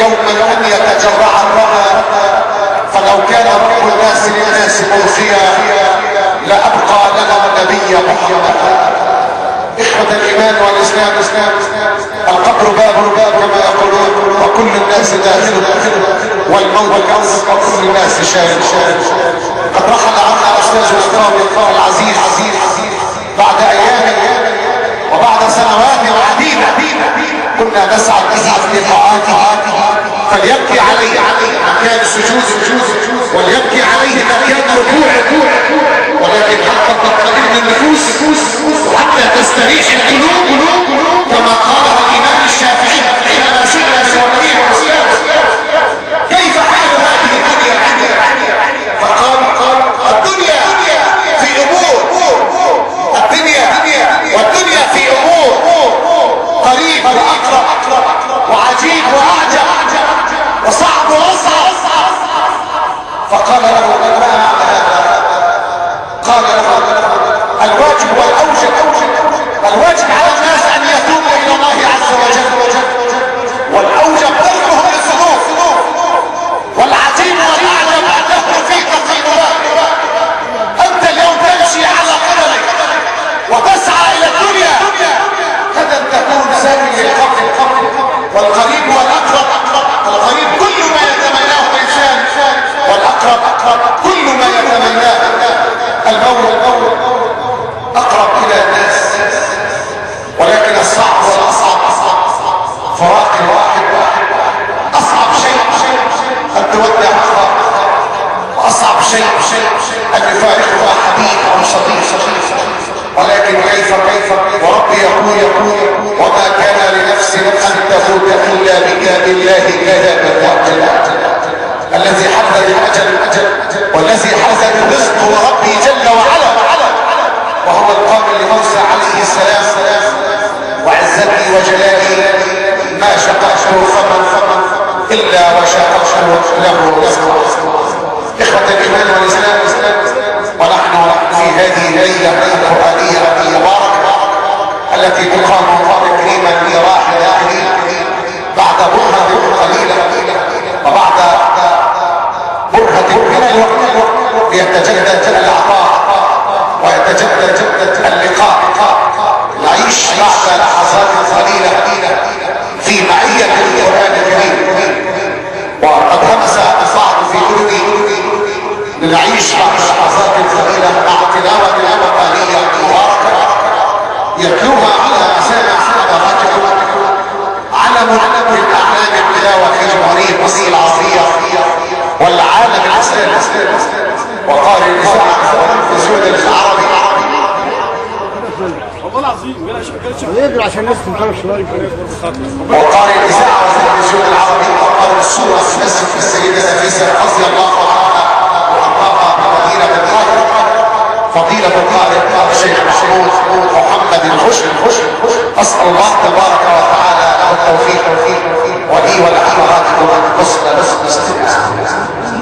يوما ان يتجرع الرأى فلو كان رب الناس للناس مرسيا لأبقى لنا النبي محمد. إخوة الإيمان والإسلام القبر باب باب كما يقولون وكل الناس داخل والموت كأس وكل الناس شاهد. قد رحل عنا أستاذ القاضي العزيز بعد أيام وبعد سنوات عديدة. كنا نسعد في لقاءاته فليبكي عليه مكان السجود وليبكي عليه مكان الركوع ولكن حتى تطمئن النفوس؟ وحتى تستريح القلوب كما قال الإمام الشافعي حينما سئل سؤالين كيف حال هذه الدنيا فقال الدنيا في امور الدنيا والدنيا في امور وعجيب وأعجب وصعب وأصعب فقال له ما قال له الواجب والاوجب الواجب على الناس وقال الاذاعه والتلفزيون العربي والله العظيم عشان الناس تنطلق شوية وقال الاذاعه والتلفزيون العربي وقال الصورة في مسجد السيده نفيسه رضي الله عنها وارضاها فضيله القارئ فضيله القارئ الشيخ محمود محمد الخشن اسال الله تبارك وتعالى له التوفيق ولي ولحضراتكم ان تصل نصف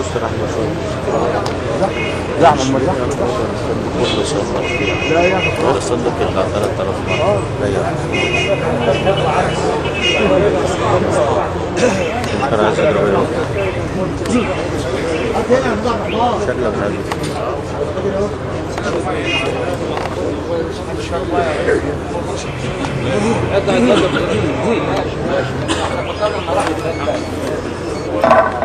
استماع صندوق يطلع 3000 مرة لا يا أنا عايز أضرب شكلك حلو.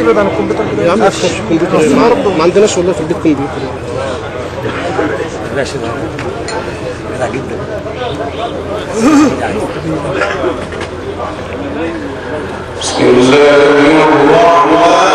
عاوز تبعد عن الكمبيوتر كده. يا عم افتح الكمبيوتر برضه ما عندناش والله في البيت كمبيوتر ماشي جدع جدا. بسم الله الرحمن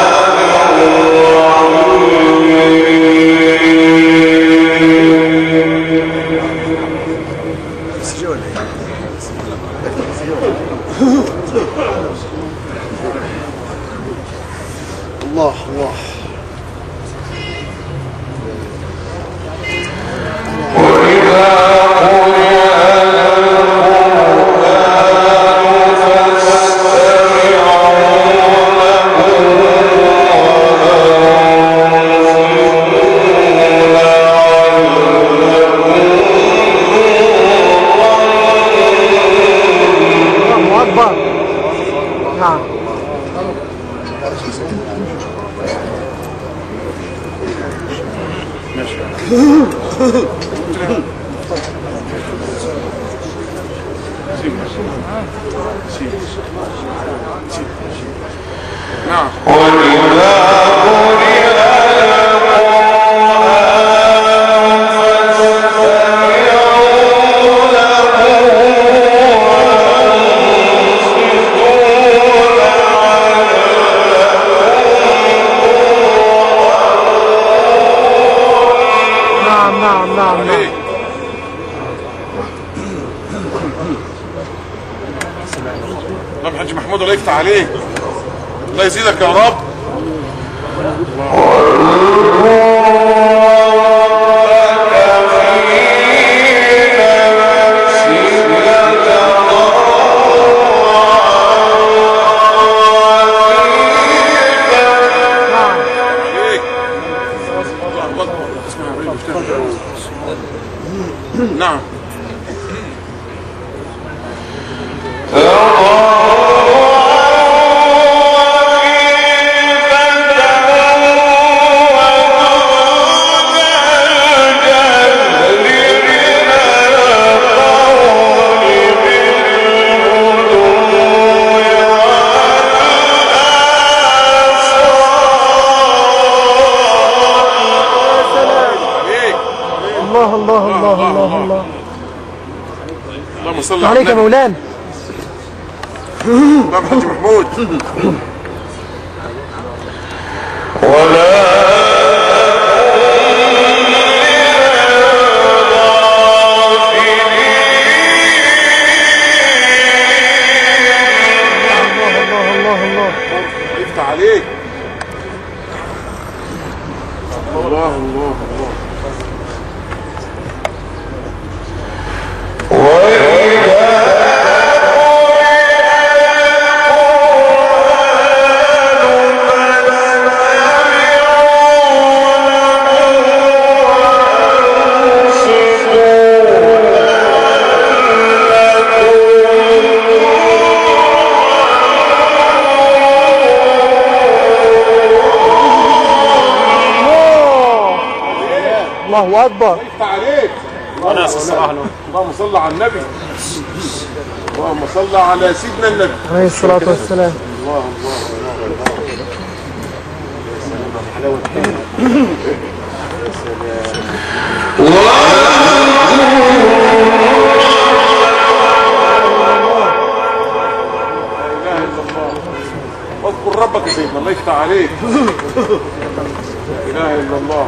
نعم نعم نعم نعم. الحاج محمود الله يفتح عليك الله يزيدك يا رب. اللهم صل على عليك يا مولانا. محمود. الله أكبر. يفتح عليك. أنا الصراحه اللهم صل على النبي. اللهم صل على سيدنا النبي. عليه الصلاة والسلام. الله الله الله اذكر ربك يا سيدنا الله يفتح عليك. لا إله إلا الله.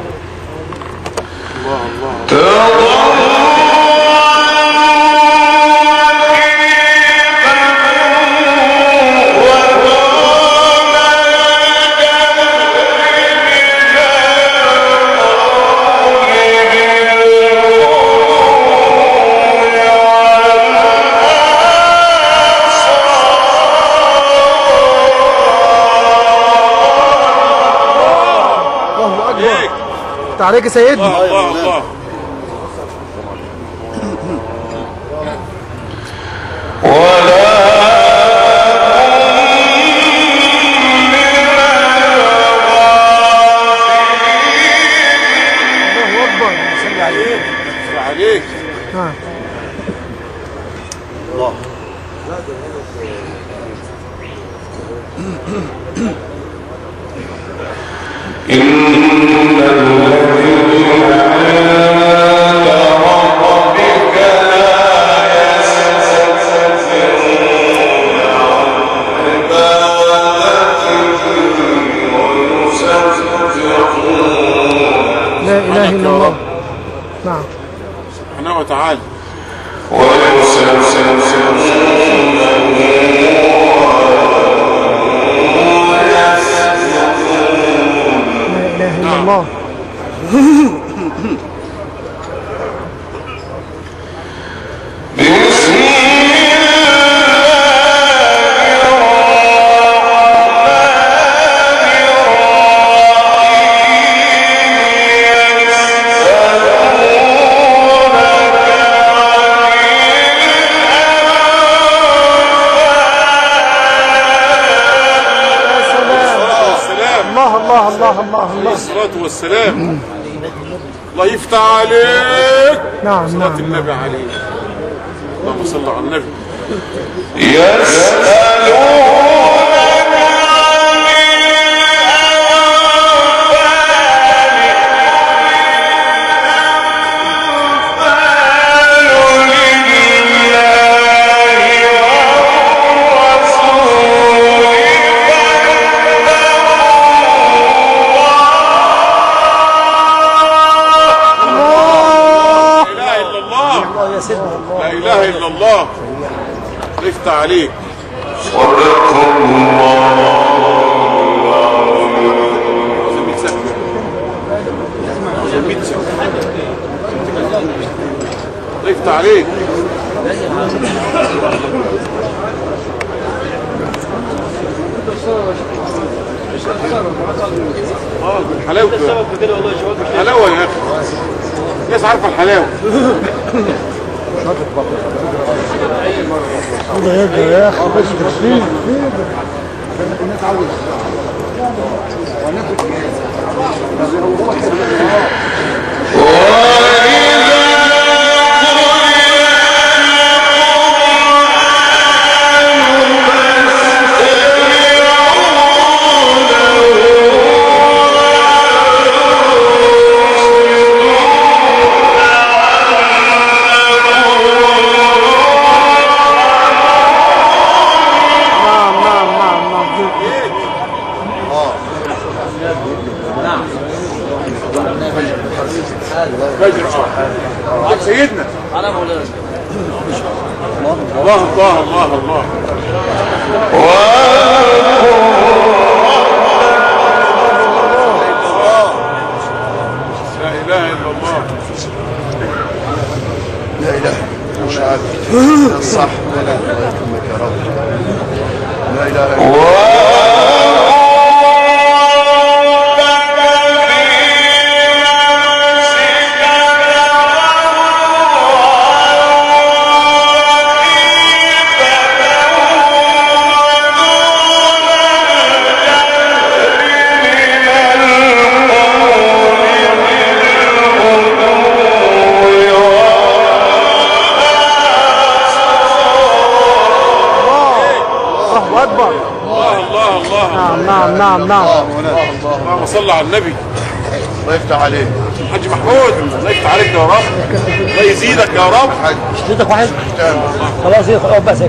عليك يا سيدنا الله الله. الصلاة والسلام. الله يفتح عليك. نعم صلاة نعم. النبي عليه اللهم صل على النبي. لا الله يفتح عليك عاوزين 100 سنة. عاوزين 100 سنة. الله يفتح عليك آه الحلاوة يا أخي نعم نعم. اللهم صل على النبي. الله يفتح عليك الحاج محمود الله يفتح عليك يا رب. الله يزيدك يا رب. إيدك واحد؟ خلاص يا خلاص بس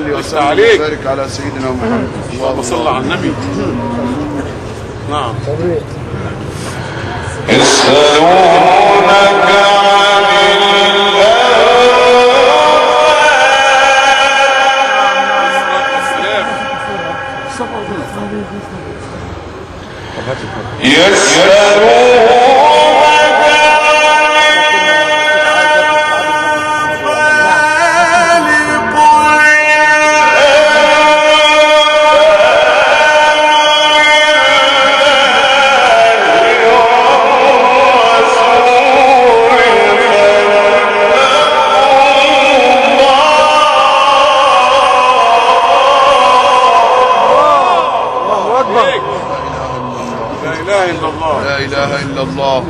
يفتح وسلم. وبارك على سيدنا محمد. اللهم صل على النبي. إله إلا الله. لا إله إلا الله.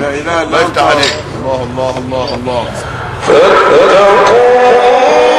لا إله إلا الله يفتح الله. عليك الله الله الله الله. عليه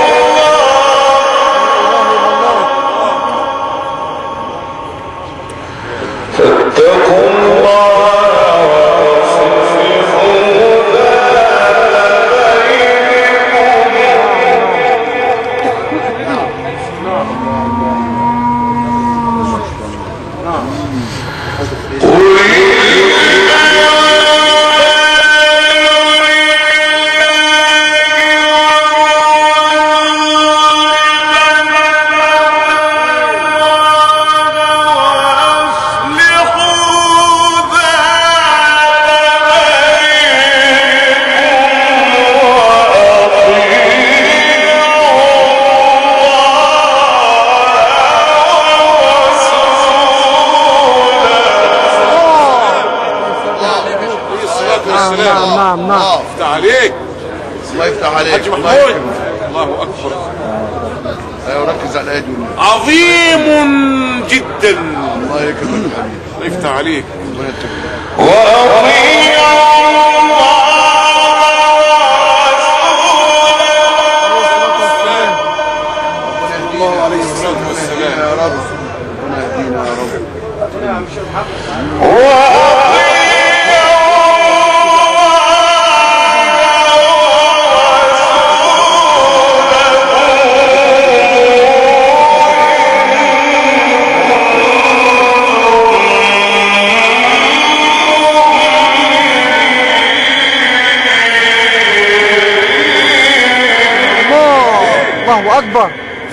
عليك. يتقبل الله عليه الصلاة والسلام. يا رب. ربنا يهدينا يا رب.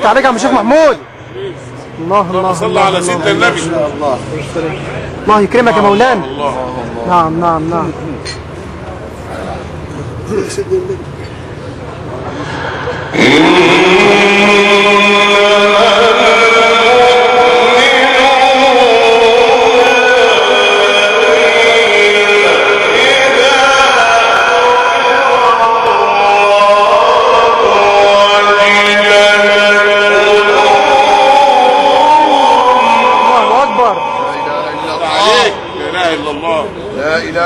عليك يا عم شيخ محمود. الله الله اللهم صل على سيدنا النبي. الله الله. يكرمك يا مولانا. الله نعم نعم نعم. الله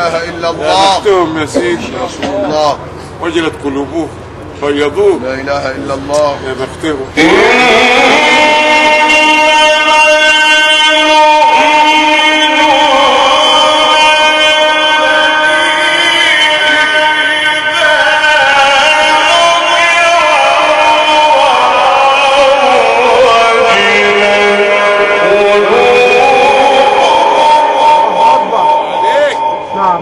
إله إلا الله. الا يا سيدي رسول الله. وجلت قلوبهم بيضوه لا إله إلا الله. يا بختهم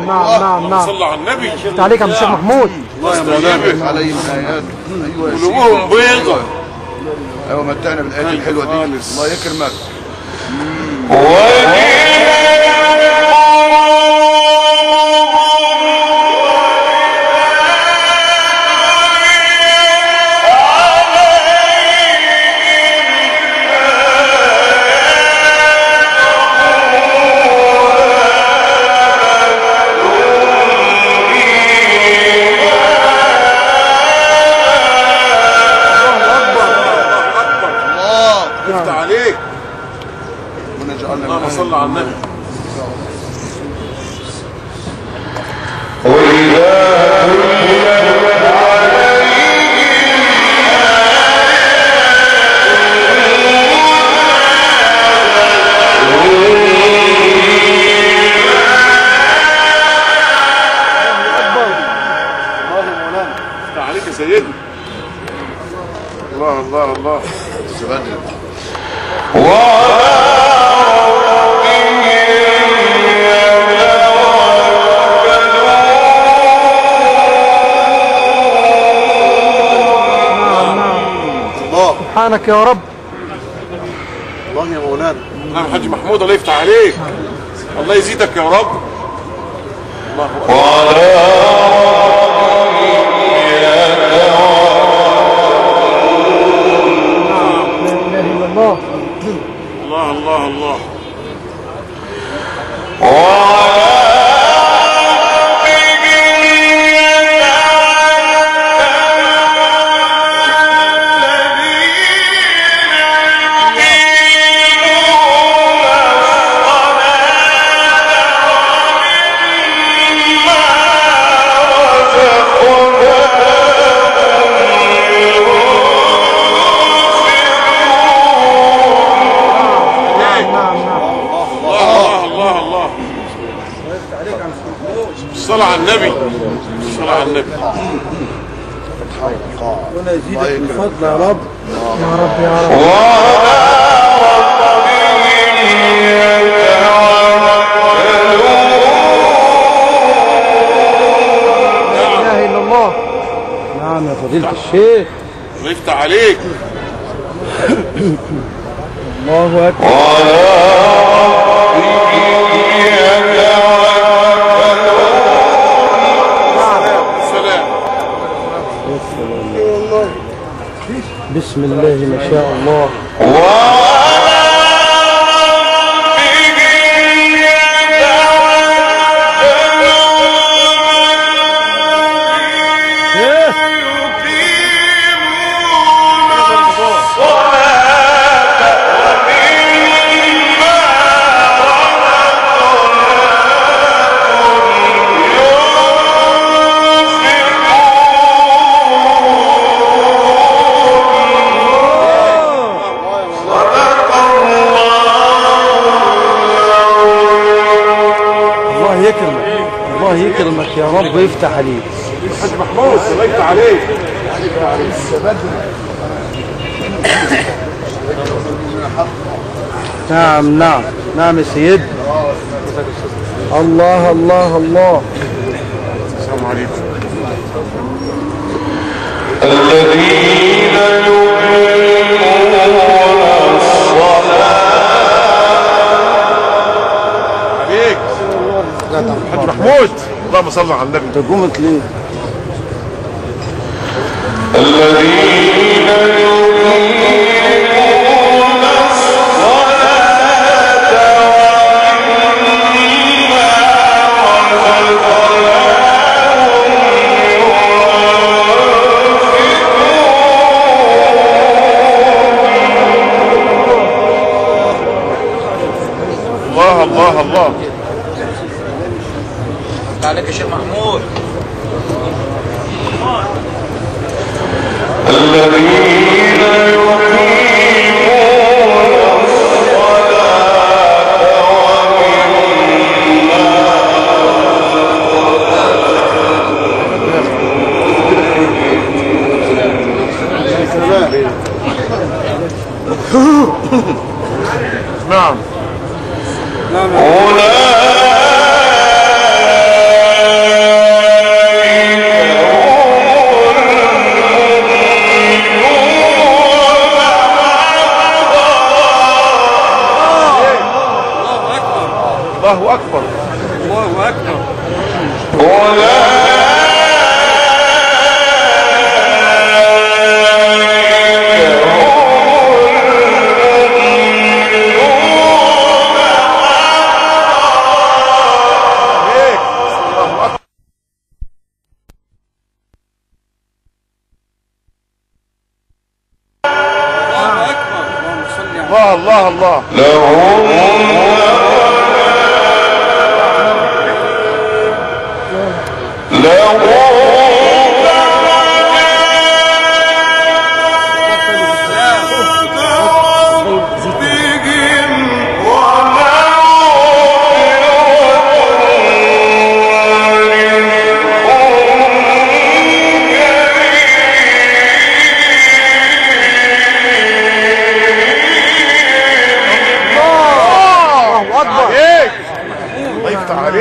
نعم نعم نعم نعم. صلى على النبي. افتح عليك يا عم شيخ محمود. الله يا مولانا عليهم آيات. أيوه. يا سيدي. قلوبهم بيضة. أيوه متعنا بالأيات الحلوة دي. الله يكرمك. الله سبحانك يا رب. الله يا مولانا. نعم حاج محمود الله يفتح عليك. الله يزيدك يا رب. الله أكبر. ربنا يزيدك من فضل يا رب. يا رب يا رب. لا إله إلا الله. نعم يا فضيلة الشيخ. الله يفتح عليك. الله أكبر. بسم الله ما شاء الله. يا رب ويفتح عليك حاج محمود الله يفتح عليك. نعم نعم نعم يا سيد. الله الله الله. السلام عليكم. عليك. حاج محمود اللهم صل على النبي. انت قمت ليه؟ الله الله الله عليك يا شيخ محمود نعم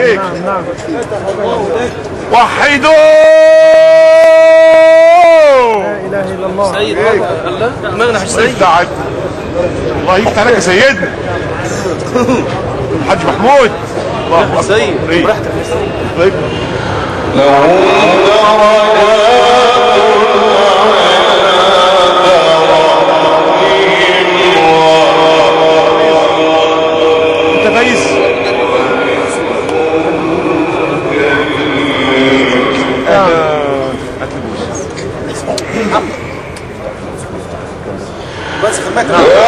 الله يفتح عليك وحدوا لا اله الا الله سيد. دماغنا مش الله سيد الله يفتح عليك يا سيدنا. الحاج محمود. الله سيد. براحتك. يا سيد طيب. انت فايز سبحانك يا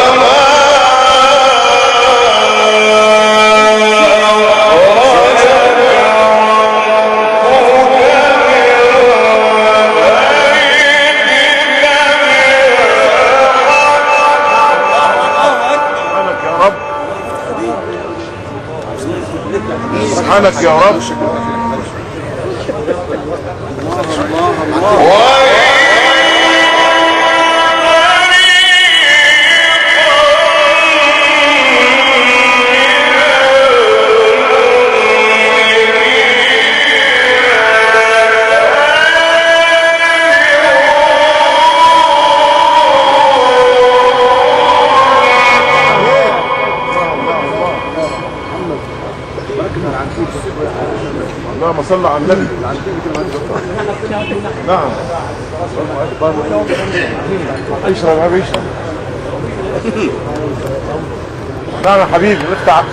رب. سبحانك يا اللهم صل على النبي. نعم. اشرب يا حبيبي اشرب نعم يا حبيبي افتح.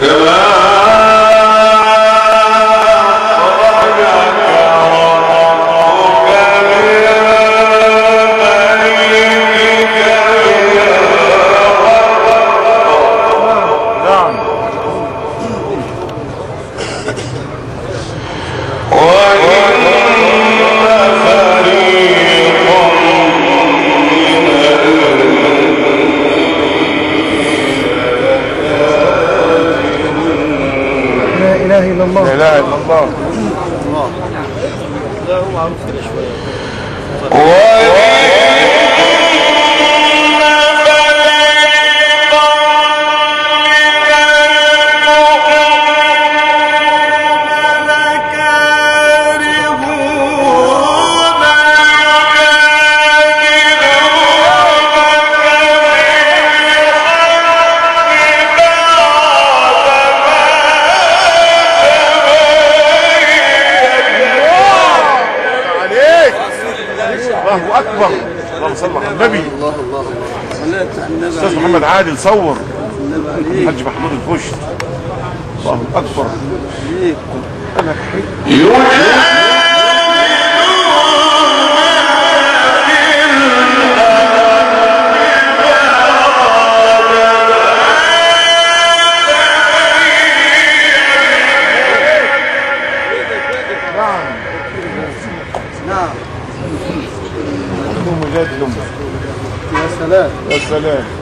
عادل صور. الحاج محمود الفشت الله أكبر. نعم. يا سلام. يا سلام.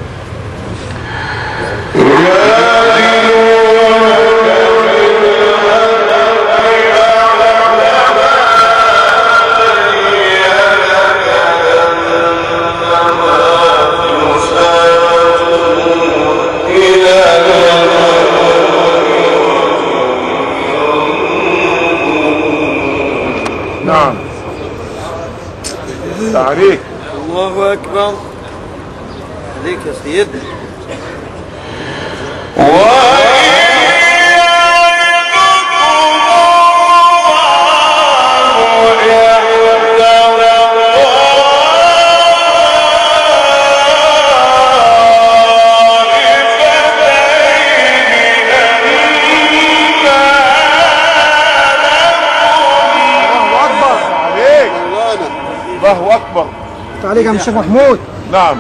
الشيخ محمود. نعم.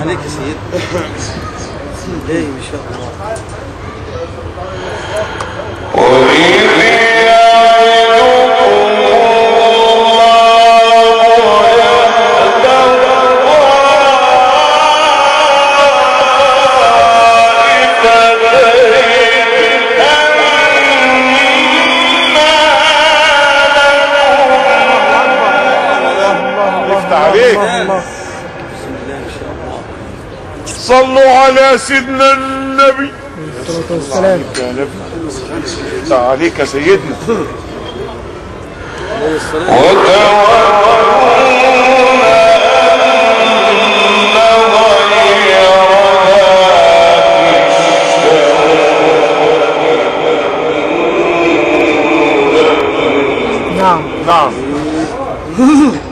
عليك يا سيدنا افتح على سيدنا النبي. الصلاة والسلام يا نبي افتح عليك يا سيدنا. نعم. نعم.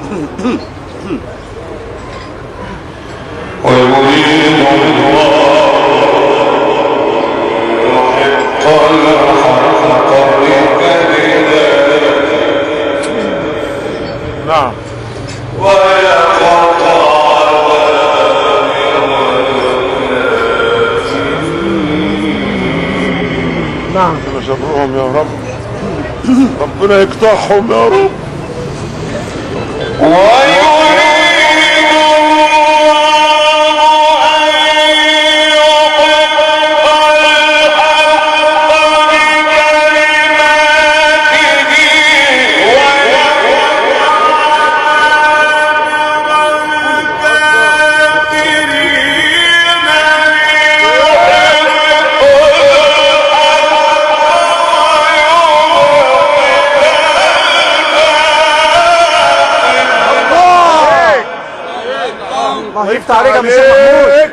شرهم يا رب. ربنا يقطعهم يا رب. يفتح عليك يا الشيخ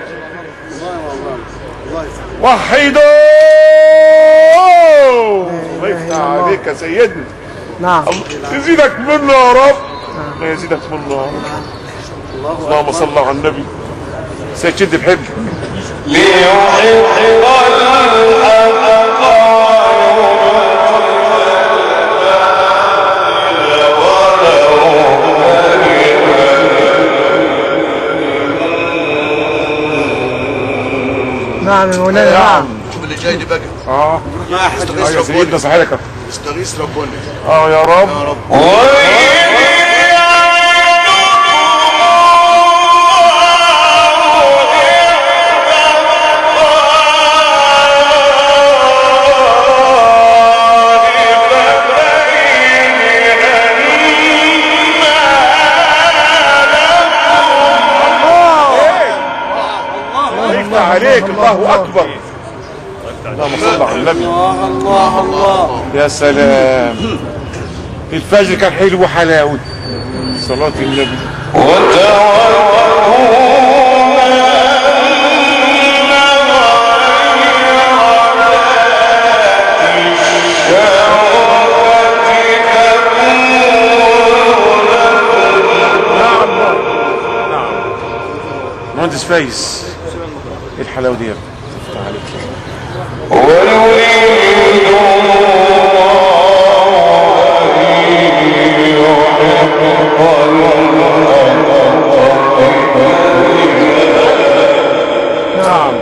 محمود؟ الله يفتح عليك يا سيدنا. نعم. يزيدك منه يا رب. الله يزيدك منه يا رب. اللهم صل على النبي. سيد شد بحبك. نعم يا مولانا نعم. اللي جاي دي بقى آه استغيث آه يا سيدنا ربنا صحيح. استغيث ربنا آه يا رب. عليك الله أكبر. اللهم صل على النبي. الله الله يا سلام. الفجر كان حلو وحلاوة. صلاة النبي. مهندس فايز. إيه الحلاوه دي؟ افتح عليك نعم.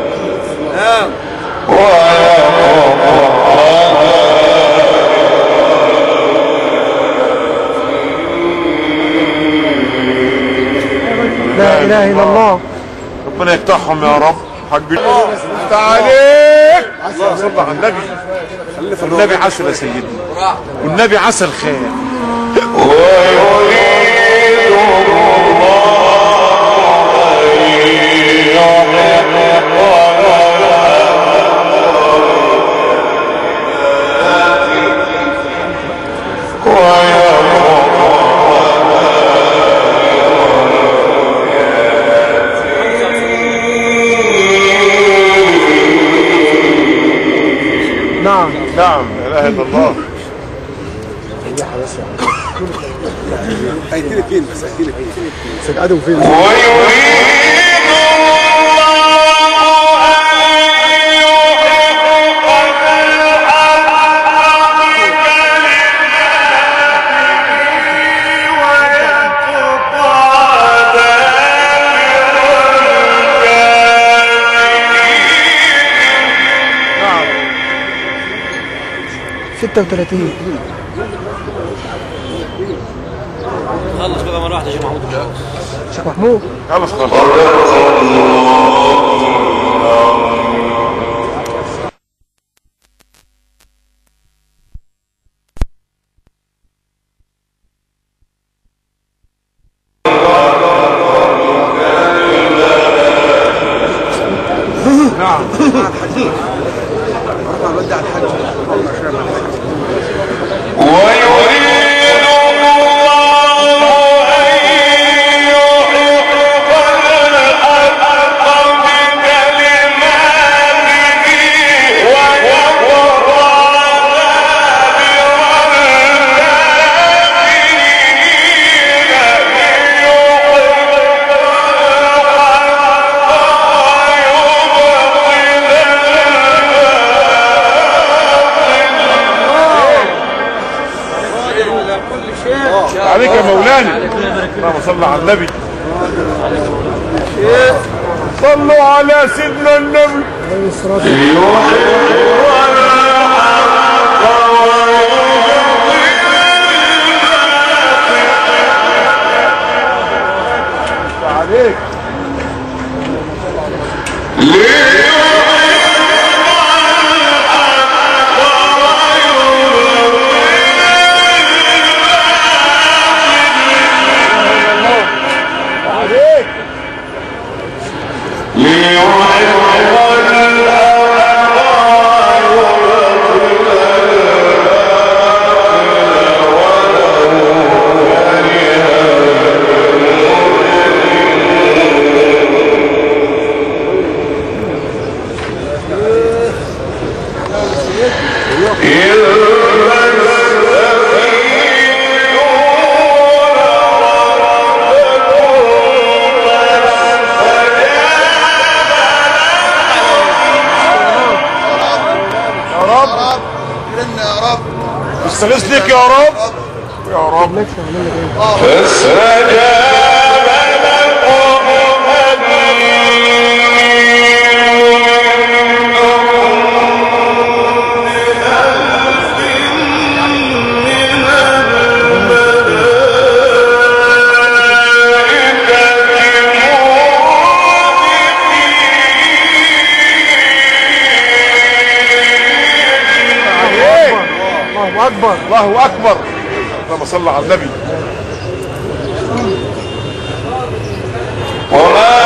لا إله إلا الله. ربنا يقطعهم يا رب. حق انت عليك صل على النبي. والنبي عسل يا سيدنا والنبي عسل خير. نعم نعم لا إله إلا الله. فين بس فين فين 36 خلص بقى مرة واحدة يا شيخ محمود. شيخ محمود. خلص خلص. عليك اللهم صل على النبي. نعم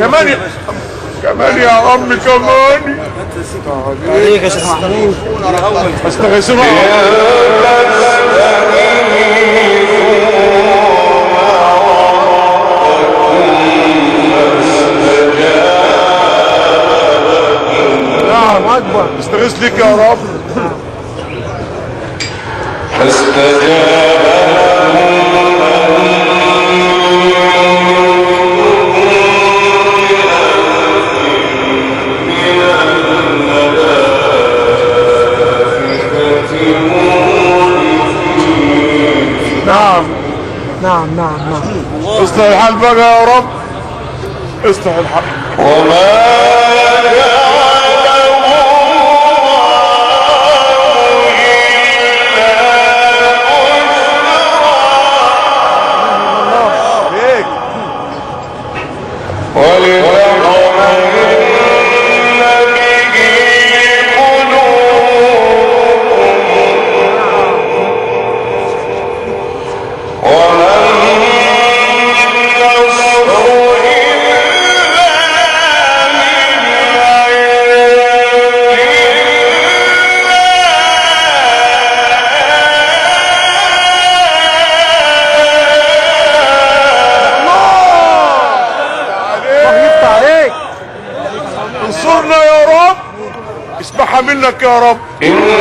كمان يا كمان يا عم كمان. عليك يا شيخ محمود. استغيثونا نعم أكبر. استغيث لك يا رب. نعم اصلح الحال يا رب. اصلح الحال عليك منك يا رب. عليك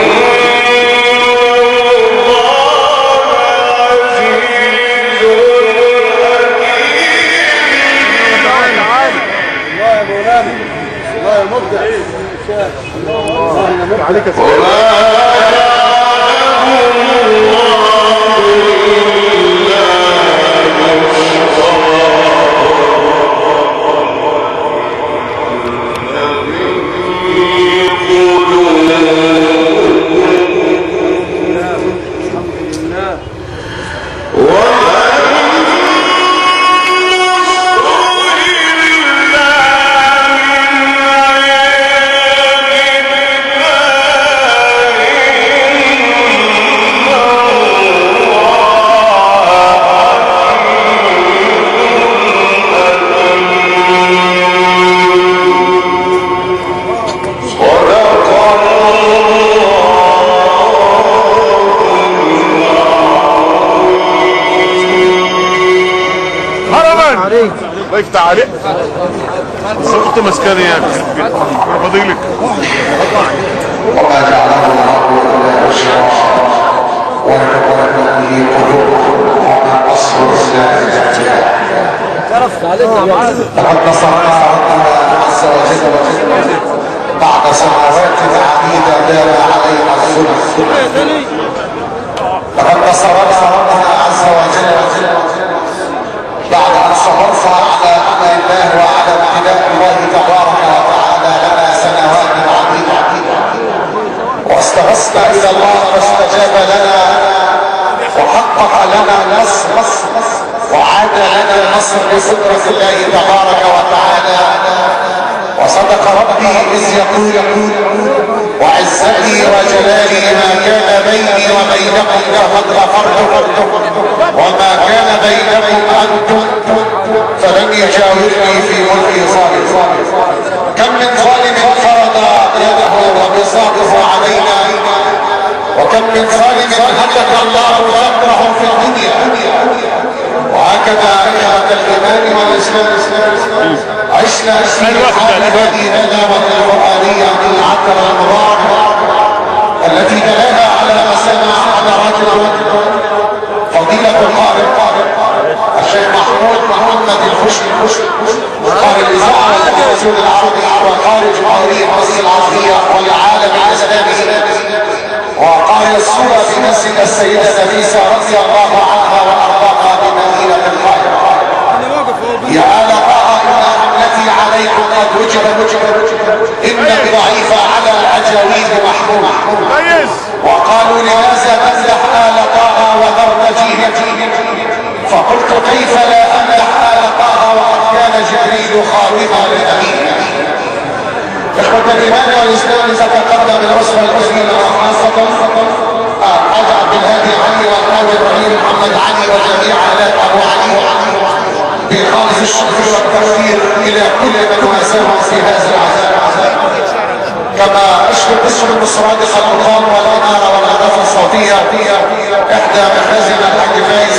عليك عليك صوت مسكني يا الا بشرى ولتطمئن به قلوبكم لقد نصرنا ربنا عز وجل بعد سنوات عديده دام علينا الظلم لقد نصرنا ربنا عز وجل بعد ان صبرنا على أمر وعلى ابتلاء الله تبارك وتعالى لنا سنوات عديده واستغصنا إلى الله فاستجاب لنا وحقق لنا النصر وعاد لنا النصر بقدرة الله تبارك وتعالى. وصدق ربي إذ يقول وعزتي وجلالي ما كان بيني وبينكم لقد غفرت وما كان بينكم أنتم فلن يجاورني في ملكي ظالم كم من ظالم فرض يده وبساطه علينا. وكم من ظالم هلك الله ذكره في الدنيا. وهكذا أئمة الإيمان والإسلام. عشنا في هذه الندوة القرآنية العطر المبارك التي دلاها على مسامع حضراتنا فضيلة القارئ الشيخ محمود محمد الخشي قارئ الإذاعة والتلفزيون العربي وقارئ جمهورية مصر العربية والعالم الإسلامي وقارئ الصورة في مسجد السيدة نفيسة رضي الله عنها وأرضاها بمدينة القاهرة. يا آل حملتي عليكم قد وجبت إن بضعيف على العجاويز كويس. وقالوا لماذا تمدح آل طه وذرت جيهتي فقلت كيف لا أمدح آل طه وقد كان جبريل خاطبا لأمين إخوة الإيمان والإسلام تتقدم الأسرة وخاصة آه، حاج عبد الهادي علي والقاضي إبراهيم محمد علي وجميع آلات أبو علي. بخالص الشكر والتقدير إلى كل من واساهم في هذا العذاب كما أشكر اسم الصرادق الأوطان والإنارة والأهداف الصوتية إحدى مخازن الحاج فايز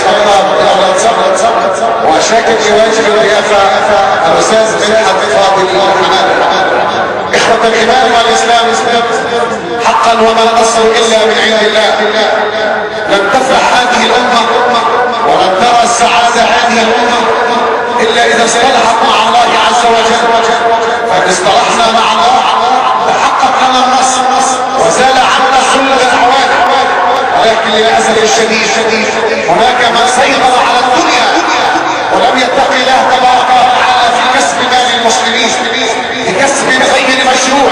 سبت وشاكر لواجب الضيافة الأستاذ مدحت فاضل الحنان إخوة الإيمان والإسلام حقا وما النصر إلا من عند الله لن تفرح هذه الأمة ولن ترى السعادة هذه الأمة. إلا إذا اصطلحت مع الله عز وجل. فإن اصطلحنا مع الله تحقق لنا النصر وزال عنا كل الأعوان ولكن للأسف الشديد هناك من سيطر على الدنيا ولم يتق الله تبارك وتعالى في كسب مال المسلمين بكسب غير مشروع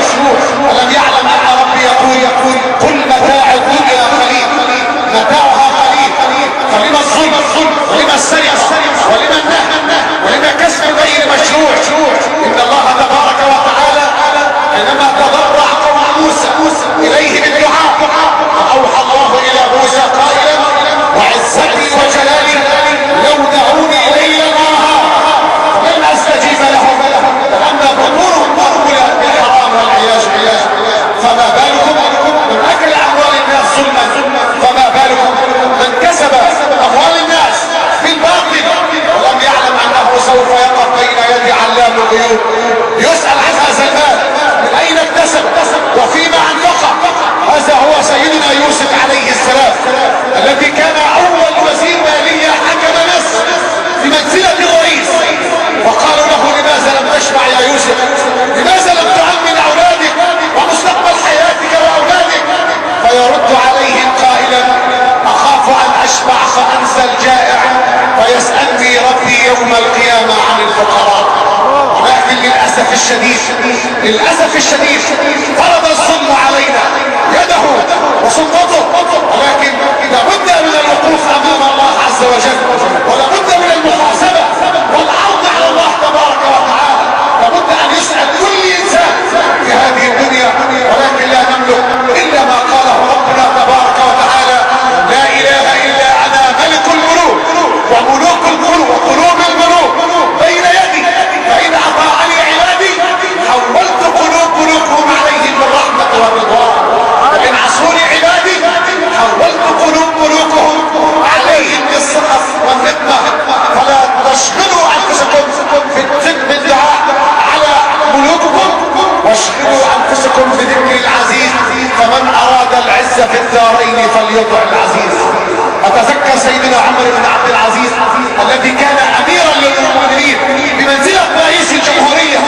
ولم يعلم أن ربي يقول يقول قل متاع الدنيا قليل متاعها قليل. فلما الظلم ولما النهب ولما out there. للأسف الشديد في الدارين فليطع العزيز. أتذكر سيدنا عمر بن عبد العزيز الذي كان أميرا للمؤمنين بمنزلة رئيس الجمهورية.